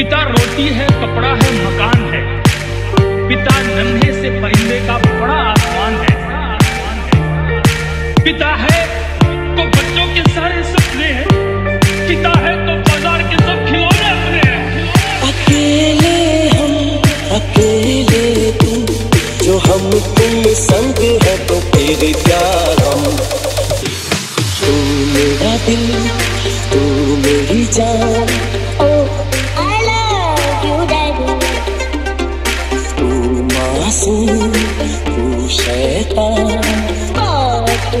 पिता रोटी है, कपड़ा है, मकान है। पिता नन्हे से परिंदे का बड़ा आसमान है। पिता है तो बच्चों के सारे सपने हैं। पिता है तो बाज़ार के सब खिलौने अपने हैं। अकेले हम, अकेले तुम, जो हम तुम संग है तो फिर क्या हम। तू मेरा दिल ku setan Waktu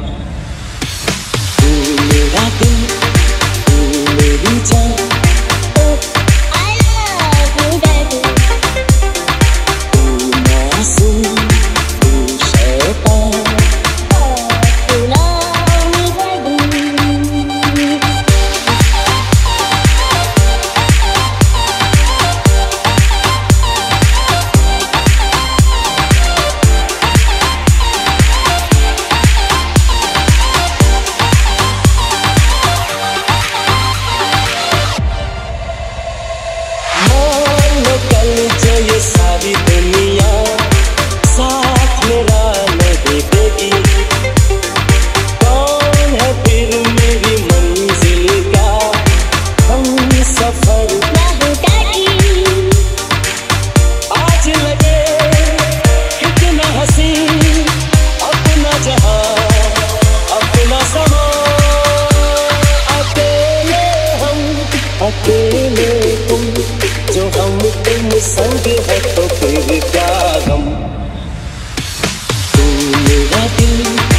I'll हम तुम संग है तो फिर क्या गम? तू मेरा दिल